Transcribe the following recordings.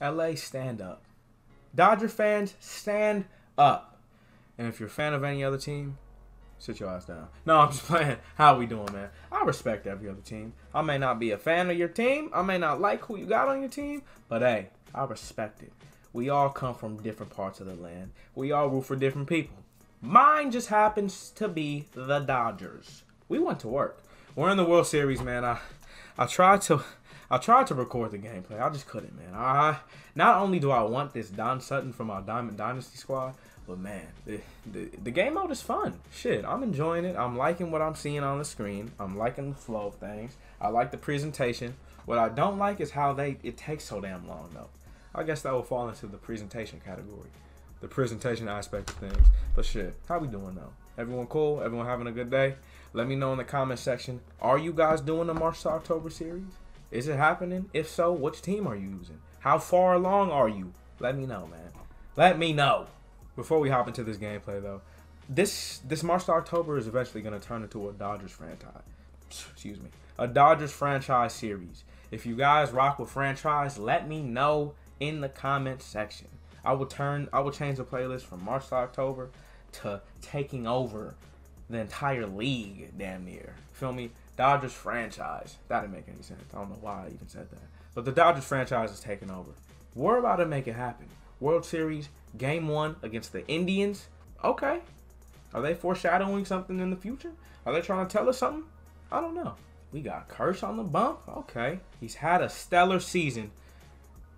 LA, stand up. Dodger fans, stand up. And if you're a fan of any other team, sit your ass down. No, I'm just playing. How we doing, man? I respect every other team. I may not be a fan of your team. I may not like who you got on your team, but hey, I respect it. We all come from different parts of the land. We all root for different people. Mine just happens to be the Dodgers. We went to work. We're in the World Series, man. I I tried to I tried to record the gameplay. I just couldn't, man. I not only do I want this Don Sutton from our Diamond Dynasty squad, but man, the, the the game mode is fun. Shit, I'm enjoying it. I'm liking what I'm seeing on the screen. I'm liking the flow of things. I like the presentation. What I don't like is how they it takes so damn long though. I guess that will fall into the presentation category the presentation aspect of things. But shit, how we doing though? Everyone cool? Everyone having a good day? Let me know in the comment section. Are you guys doing the March to October series? Is it happening? If so, which team are you using? How far along are you? Let me know, man. Let me know. Before we hop into this gameplay though, this this March to October is eventually gonna turn into a Dodgers franchise. Excuse me. A Dodgers franchise series. If you guys rock with franchise, let me know in the comment section. I will turn I will change the playlist from March to October to taking over the entire league damn near. Feel me? Dodgers franchise. That didn't make any sense. I don't know why I even said that. But the Dodgers franchise is taking over. We're about to make it happen. World Series, game one against the Indians. Okay. Are they foreshadowing something in the future? Are they trying to tell us something? I don't know. We got Kersh on the bump. Okay. He's had a stellar season.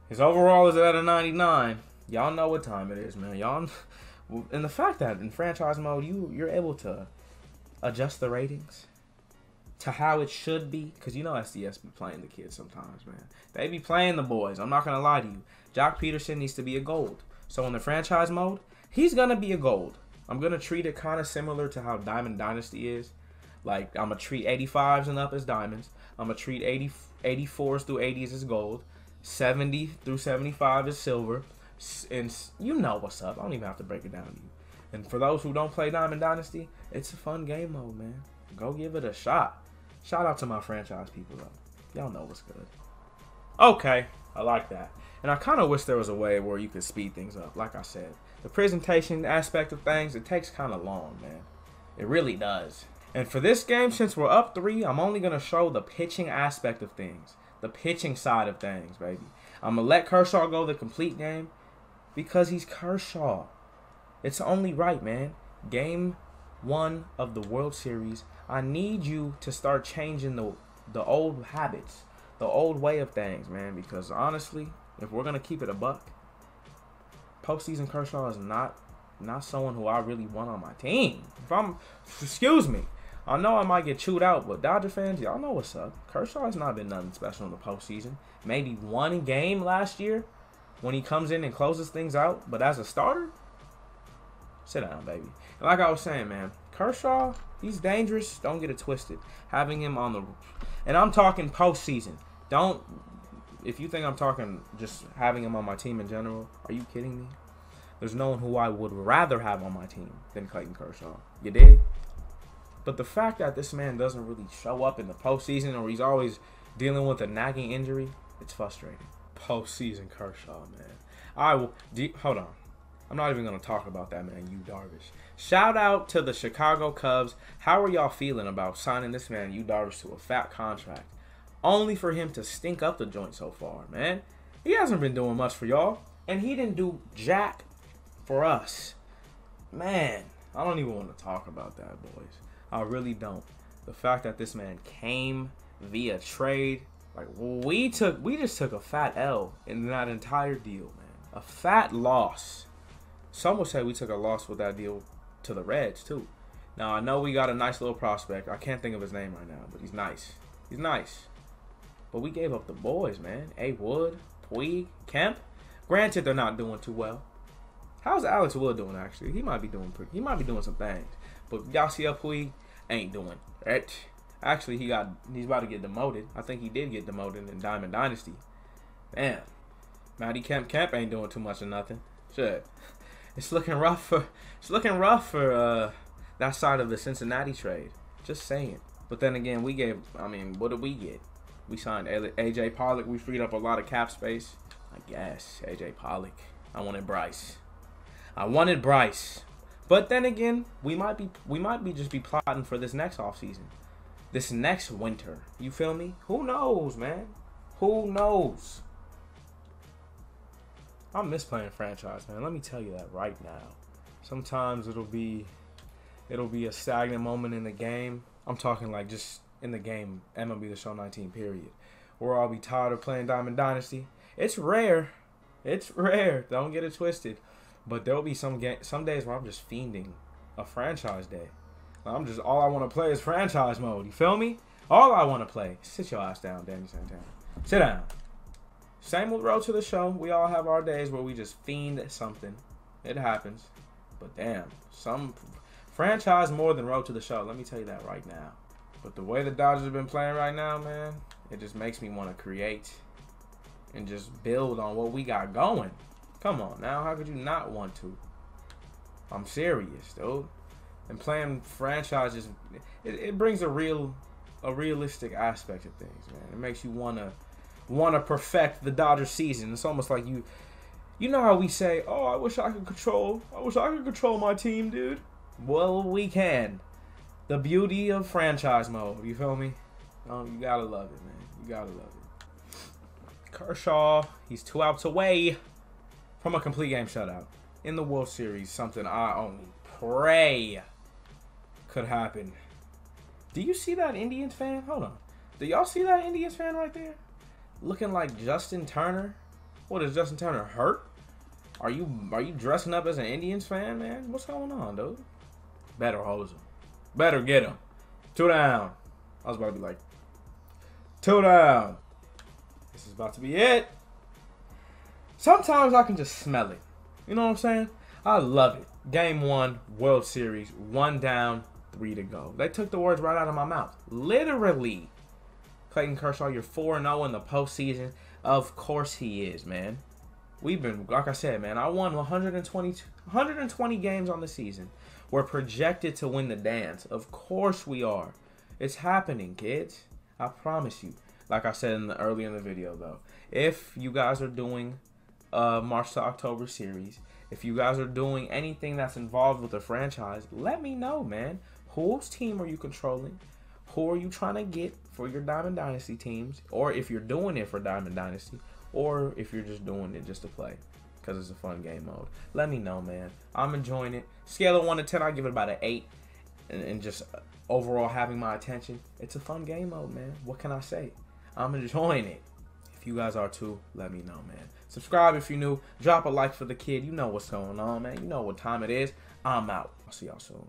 His overall is at a 99 y'all know what time it is, man. Y'all, and the fact that in franchise mode you you're able to adjust the ratings to how it should be, because you know SDS be playing the kids sometimes, man. They be playing the boys. I'm not gonna lie to you. Joc Pederson needs to be a gold. So in the franchise mode, he's gonna be a gold. I'm gonna treat it kind of similar to how Diamond Dynasty is. Like I'm gonna treat 85s and up as diamonds. I'm gonna treat 80 84s through 80s as gold. 70 through 75 is silver and you know what's up. I don't even have to break it down to you. And for those who don't play Diamond Dynasty, it's a fun game mode, man. Go give it a shot. Shout out to my franchise people though. Y'all know what's good. Okay, I like that. And I kind of wish there was a way where you could speed things up. Like I said, the presentation aspect of things, it takes kind of long, man. It really does. And for this game, since we're up three, I'm only going to show the pitching aspect of things. The pitching side of things, baby. I'm going to let Kershaw go the complete game because he's Kershaw. It's only right, man. Game one of the World Series. I need you to start changing the the old habits, the old way of things, man. Because honestly, if we're gonna keep it a buck, postseason Kershaw is not not someone who I really want on my team. If I'm, excuse me, I know I might get chewed out, but Dodger fans, y'all know what's up. Kershaw has not been nothing special in the postseason. Maybe one game last year, when he comes in and closes things out. But as a starter, sit down, baby. And like I was saying, man, Kershaw, he's dangerous. Don't get it twisted. Having him on the, and I'm talking postseason. Don't, if you think I'm talking just having him on my team in general, are you kidding me? There's no one who I would rather have on my team than Clayton Kershaw. You dig? But the fact that this man doesn't really show up in the postseason or he's always dealing with a nagging injury, it's frustrating postseason Kershaw, man. I will. hold on. I'm not even going to talk about that, man. Yu Darvish. Shout out to the Chicago Cubs. How are y'all feeling about signing this man, Yu Darvish, to a fat contract? Only for him to stink up the joint so far, man. He hasn't been doing much for y'all. And he didn't do jack for us. Man, I don't even want to talk about that, boys. I really don't. The fact that this man came via trade like we took, we just took a fat L in that entire deal, man. A fat loss. Some would say we took a loss with that deal to the Reds too. Now I know we got a nice little prospect. I can't think of his name right now, but he's nice. He's nice. But we gave up the boys, man. A Wood, Puig, Kemp. Granted, they're not doing too well. How's Alex Wood doing? Actually, he might be doing pretty. He might be doing some things. But Yasiel Puig ain't doing it. Actually, he got he's about to get demoted. I think he did get demoted in Diamond Dynasty. Damn. Matty Kemp Kemp ain't doing too much of nothing. Shit. It's looking rough for it's looking rough for uh, that side of the Cincinnati trade. Just saying. But then again, we gave I mean, what did we get? We signed AJ Pollock. We freed up a lot of cap space. I guess AJ Pollock. I wanted Bryce. I wanted Bryce. But then again, we might be we might be just be plotting for this next offseason. This next winter. You feel me? Who knows, man? Who knows? I miss playing franchise, man. Let me tell you that right now. Sometimes it'll be it'll be a stagnant moment in the game. I'm talking like just in the game, MLB The Show 19 period. Where I'll be tired of playing Diamond Dynasty. It's rare. It's rare. Don't get it twisted. But there'll be some ga- some days where I'm just fiending a franchise day. I'm just all I want to play is franchise mode. You feel me? All I want to play. Sit your ass down, Danny Santana. Sit down. Same with Road to the Show. We all have our days where we just fiend something. It happens. But damn, some franchise more than Road to the Show. Let me tell you that right now. But the way the Dodgers have been playing right now, man, it just makes me want to create and just build on what we got going. Come on now, how could you not want to? I'm serious, dude. And playing franchises, it, it brings a real, a realistic aspect of things, man. It makes you wanna, wanna perfect the Dodger season. It's almost like you, you know how we say, "Oh, I wish I could control, I wish I could control my team, dude." Well, we can. The beauty of franchise mode. You feel me? Um, you gotta love it, man. You gotta love it. Kershaw, he's two outs away from a complete game shutout in the World Series. Something I only pray could happen. Do you see that Indians fan? Hold on. Do y'all see that Indians fan right there? Looking like Justin Turner? What is Justin Turner hurt? Are you are you dressing up as an Indians fan, man? What's going on, dude? Better hose him. Better get him. Two down. I was about to be like, two down. This is about to be it. Sometimes I can just smell it. You know what I'm saying? I love it. Game one, World Series, one down, three to go. They took the words right out of my mouth. Literally. Clayton Kershaw, you're 4 0 in the postseason. Of course he is, man. We've been, like I said, man, I won 120, 120 games on the season. We're projected to win the dance. Of course we are. It's happening, kids. I promise you. Like I said in the early in the video, though, if you guys are doing a March to October series, if you guys are doing anything that's involved with the franchise, let me know, man. Whose team are you controlling? Who are you trying to get for your Diamond Dynasty teams? Or if you're doing it for Diamond Dynasty, or if you're just doing it just to play because it's a fun game mode. Let me know, man. I'm enjoying it. Scale of 1 to 10, I give it about an 8. And, and just uh, overall having my attention. It's a fun game mode, man. What can I say? I'm enjoying it. If you guys are too, let me know, man. Subscribe if you're new. Drop a like for the kid. You know what's going on, man. You know what time it is. I'm out. I'll see y'all soon.